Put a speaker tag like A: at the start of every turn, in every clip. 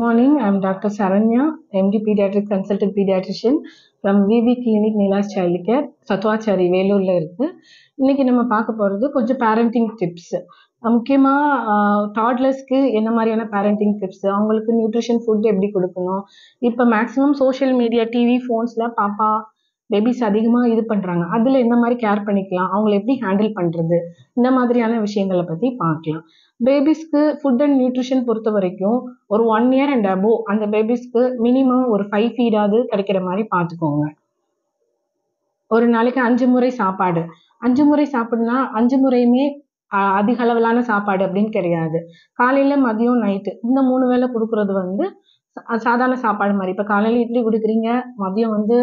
A: morning. I'm Dr. Saranya, MD Pediatric Consultant Pediatrician from V V clinic Nilas child care Sathuvachari வேலூர்ல இருக்கு இன்னைக்கு நம்ம பார்க்க போறது கொஞ்சம் பேரண்டிங் டிப்ஸ் முக்கியமாக டாட்லர்ஸ்க்கு என்ன மாதிரியான பேரண்டிங் டிப்ஸ் அவங்களுக்கு நியூட்ரிஷன் ஃபுட் எப்படி கொடுக்கணும் இப்போ மேக்ஸிமம் சோஷியல் மீடியா டிவி ஃபோன்ஸில் பாப்பா பேபிஸ் அதிகமாக இது பண்ணுறாங்க அதில் என்ன மாதிரி கேர் பண்ணிக்கலாம். அவங்கள எப்படி ஹேண்டில் பண்ணுறது இந்த மாதிரியான விஷயங்களை பற்றி பார்க்கலாம். பேபிஸ்க்கு ஃபுட் அண்ட் நியூட்ரிஷன் பொறுத்த வரைக்கும் ஒரு ஒன் இயர் அண்ட் அபோவ் அந்த பேபிஸ்க்கு மினிமம் ஒரு ஃபைவ் ஃபீடாவது கிடைக்கிற மாதிரி பார்த்துக்கோங்க. ஒரு நாளைக்கு அஞ்சு முறை சாப்பாடு. அஞ்சு முறை சாப்பிடுனா அஞ்சு முறையுமே அதிக அளவிலான சாப்பாடு அப்படின்னு கிடையாது. காலையில மதியம் நைட்டு இந்த மூணு வேளை கொடுக்கறது வந்து சாதாரண சாப்பாடு மாதிரி. இப்போ காலையில இட்லி கொடுக்குறீங்க மதியம் வந்து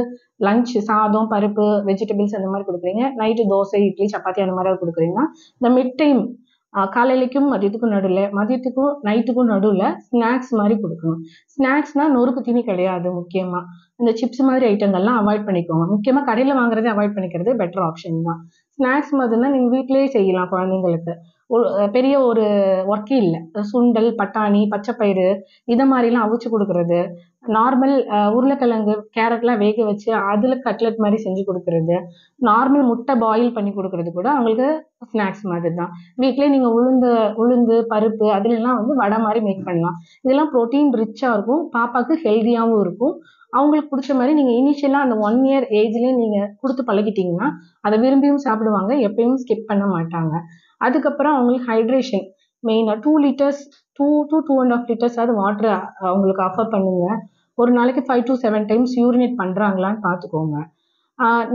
A: லஞ்ச் சாதம் பருப்பு வெஜிடபிள்ஸ் அந்த மாதிரி கொடுக்குறீங்க. நைட்டு தோசை இட்லி சப்பாத்தி அந்த மாதிரி கொடுக்குறீங்கன்னா இந்த மிட் டைம் காலையிலைக்கும் மதியத்துக்கும் நடுவில் மதியத்துக்கும் நைட்டுக்கும் நடுவில் ஸ்நாக்ஸ் மாதிரி கொடுக்கணும். ஸ்நாக்ஸ்னால் நொறுக்கு தீனி கிடையாது முக்கியமாக இந்த சிப்ஸ் மாதிரி ஐட்டங்கள்லாம் அவாய்ட் பண்ணிக்கோங்க. முக்கியமாக கடையில் வாங்குறதே அவாய்ட் பண்ணிக்கிறது பெட்டர் ஆப்ஷன் தான். ஸ்நாக்ஸ் மாதிரினா நீங்கள் வீட்டிலேயே செய்யலாம் குழந்தைங்களுக்கு. பெரிய ஒரு ஒர்க்கே இல்லை. சுண்டல் பட்டாணி பச்சைப்பயிறு இதை மாதிரிலாம் அவிச்சு கொடுக்கறது. நார்மல் உருளைக்கிழங்கு கேரட்லாம் வேக வச்சு அதில் கட்லெட் மாதிரி செஞ்சு கொடுக்கறது. நார்மல் முட்டை பாயில் பண்ணி கொடுக்கறது கூட அவங்களுக்கு ஸ்நாக்ஸ் மாதிரி தான். வீட்டிலே நீங்கள் உளுந்து உளுந்து பருப்பு அதுலலாம் வந்து வடை மாதிரி மேக் பண்ணலாம். இதெல்லாம் ப்ரோட்டீன் ரிச்சாக இருக்கும். பாப்பாவுக்கு ஹெல்த்தியாகவும் இருக்கும். அவங்களுக்கு பிடிச்ச மாதிரி நீங்கள் இனிஷியலாக அந்த ஒன் இயர் ஏஜ்லேயே நீங்கள் கொடுத்து பழகிட்டீங்கன்னா அதை விரும்பியும் சாப்பிடுவாங்க எப்பயும் ஸ்கிப் பண்ண மாட்டாங்க. அதுக்கப்புறம் அவங்களுக்கு ஹைட்ரேஷன் மெயினாக two litres two two two and half litres அது வாட்டர் அவங்களுக்கு ஆஃபர் பண்ணுங்க. ஒரு நாளைக்கு five to seven times urinate பண்ணுறாங்களான்னு பார்த்துக்கோங்க.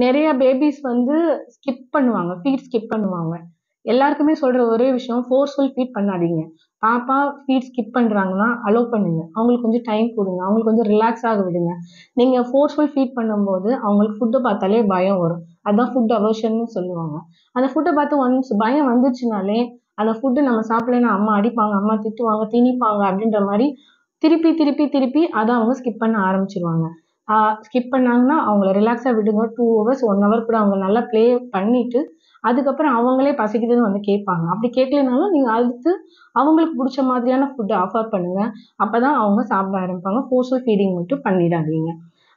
A: நிறைய பேபிஸ் வந்து ஸ்கிப் பண்ணுவாங்க ஃபீட் ஸ்கிப் பண்ணுவாங்க. எல்லாருக்குமே சொல்ற ஒரே விஷயம் ஃபோர்ஸ்ஃபுல் ஃபீட் பண்ணாதீங்க. பாப்பா ஃபீட் ஸ்கிப் பண்றாங்கன்னா அலோவ் பண்ணுங்க. அவங்களுக்கு கொஞ்சம் டைம் கொடுங்க. அவங்களுக்கு கொஞ்சம் ரிலாக்ஸ் ஆக விடுங்க. நீங்க ஃபோர்ஸ்ஃபுல் ஃபீட் பண்ணும்போது அவங்களுக்கு ஃபுட்டை பார்த்தாலே பயம் வரும். அதுதான் ஃபுட் அவர்ஷன்னு சொல்லுவாங்க. அந்த ஃபுட்டை பார்த்து ஒன்ஸ் பயம் வந்துச்சுனாலே அந்த ஃபுட்டு நம்ம சாப்பிடலன்னா அம்மா அடிப்பாங்க அம்மா திட்டுவாங்க திணிப்பாங்க அப்படின்ற மாதிரி திருப்பி திருப்பி திருப்பி அதை அவங்க ஸ்கிப் பண்ண ஆரம்பிச்சிருவாங்க. ஸ்கிப் பண்ணாங்கன்னா அவங்கள ரிலாக்ஸாக விடுங்க. டூ ஹவர்ஸ் ஒன் ஹவர் கூட அவங்க நல்லா ப்ளே பண்ணிட்டு அதுக்கப்புறம் அவங்களே பசிக்குதுன்னு வந்து கேட்பாங்க. அப்படி கேட்கலனாலும் நீங்கள் அடுத்து அவங்களுக்கு பிடிச்ச மாதிரியான ஃபுட்டை ஆஃபர் பண்ணுங்க. அப்பதான் அவங்க சாப்பிட ஆரம்பிப்பாங்க. ஃபோர்ஸோ ஃபீடிங் மட்டும் பண்ணிடாதீங்க.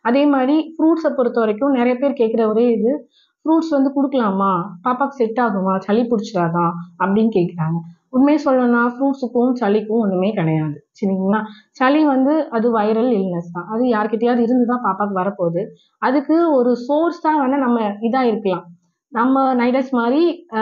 A: அதே மாதிரி ஃப்ரூட்ஸை பொறுத்த வரைக்கும் நிறைய பேர் கேட்குற ஒரே இது ஃப்ரூட்ஸ் வந்து கொடுக்கலாமா? பாப்பாவுக்கு செட் ஆகுமா? சளி பிடிச்சிடாதா அப்படின்னு கேட்குறாங்க. உண்மையை சொல்லணும்னா ஃப்ரூட்ஸுக்கும் சளிக்கும் ஒன்றுமே கிடையாது. சரிங்களா? சளி வந்து அது வைரல் இல்னஸ் தான். அது யார்கிட்டயாவது இருந்து தான் பாப்பாவுக்கு வரப்போகுது. அதுக்கு ஒரு சோர்ஸ் தான் வேணால் நம்ம இதாக இருக்கலாம் நம்ம நைடஸ் மாதிரி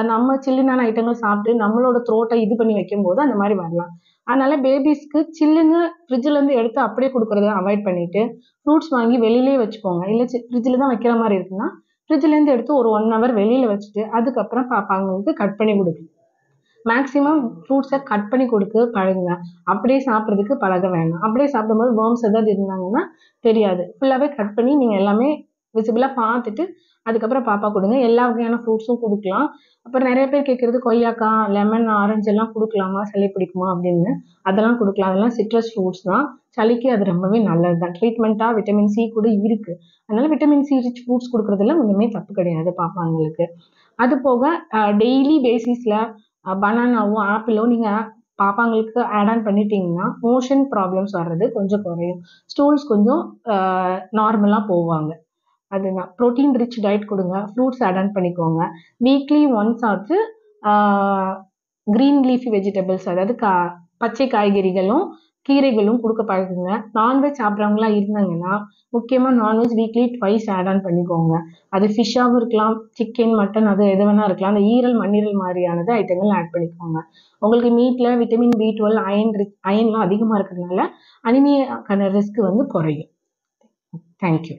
A: நம்ம சில்லுனான ஐட்டங்கள் சாப்பிட்டு நம்மளோட த்ரோட்டை இது பண்ணி வைக்கும்போது அந்த மாதிரி வரலாம். அதனால பேபிஸ்க்கு சில்லுன்னு ஃப்ரிட்ஜ்லேருந்து எடுத்து அப்படியே கொடுக்குறத அவாய்ட் பண்ணிட்டு ஃப்ரூட்ஸ் வாங்கி வெளியிலே வச்சுக்கோங்க. இல்லை ஃப்ரிட்ஜில் தான் வைக்கிற மாதிரி இருக்குன்னா ஃப்ரிட்ஜ்லேருந்து எடுத்து ஒரு ஒன் ஹவர் வெளியில் வச்சுட்டு அதுக்கப்புறம் பாப்பாங்களுக்கு கட் பண்ணி கொடுக்கணும் மேக்ஸிமம் ஃப்ரூட்ஸை கட் பண்ணி கொடுக்க பழகுங்க. அப்படியே சாப்பிட்றதுக்கு பழக வேண்டாம் அப்படியே சாப்பிடும்போது வேர்ம்ஸ் ஏதாவது இருந்தாங்கன்னா தெரியாது. ஃபுல்லாகவே கட் பண்ணி நீங்கள் எல்லாமே விசிபிளாக பார்த்துட்டு அதுக்கப்புறம் பாப்பா கொடுங்க. எல்லா வகையான ஃப்ரூட்ஸும் கொடுக்கலாம். அப்புறம் நிறைய பேர் கேட்குறது கொய்யாக்காய் லெமன் ஆரஞ்சு எல்லாம் கொடுக்கலாமா? சளி பிடிக்குமா அப்படின்னு. அதெல்லாம் கொடுக்கலாம். அதெல்லாம் சிட்ரஸ் ஃப்ரூட்ஸ் தான். சளிக்கு அது ரொம்பவே நல்லது தான். ட்ரீட்மெண்ட்டாக விட்டமின் சி கூட இருக்குது அதனால விட்டமின் சி ரிச் ஃப்ரூட்ஸ் கொடுக்குறதுல ஒன்றுமே தப்பு கிடையாது பாப்பாங்களுக்கு. அது போக டெய்லி பேசிஸில் பனானாவும் ஆப்பிளும் நீங்கள் பாப்பாங்களுக்கு ஆட் ஆன் பண்ணிட்டீங்கன்னா மோஷன் ப்ராப்ளம்ஸ் வர்றது கொஞ்சம் குறையும். ஸ்டூல்ஸ் கொஞ்சம் நார்மலாக போவாங்க. அதுதான். ப்ரோட்டீன் ரிச் டயட் கொடுங்க. ஃப்ரூட்ஸ் ஆட் ஆன் பண்ணிக்கோங்க. வீக்லி ஒன்ஸ் ஆச்சு க்ரீன் லீஃபி வெஜிடபிள்ஸ் அதாவது கா பச்சை காய்கறிகளும் கீரைகளும் கொடுக்க பழகுங்க. நான்வெஜ் சாப்பிட்றவங்களா இருந்தாங்கன்னா முக்கியமாக non veg weekly twice add on பண்ணிக்கோங்க. அது ஃபிஷ்ஷாகவும் இருக்கலாம் சிக்கன் மட்டன் அது எது வேணா இருக்கலாம். அந்த ஈரல் மண்ணீரல் மாதிரியானது ஐட்டங்கள் ஆட் பண்ணிக்கோங்க. உங்களுக்கு மீட்டில் விட்டமின் பி டுவெல் அயன் அயன்லாம் அதிகமாக இருக்கிறதுனால அனிமியாக்கான ரிஸ்க் வந்து குறையும். தேங்க்யூ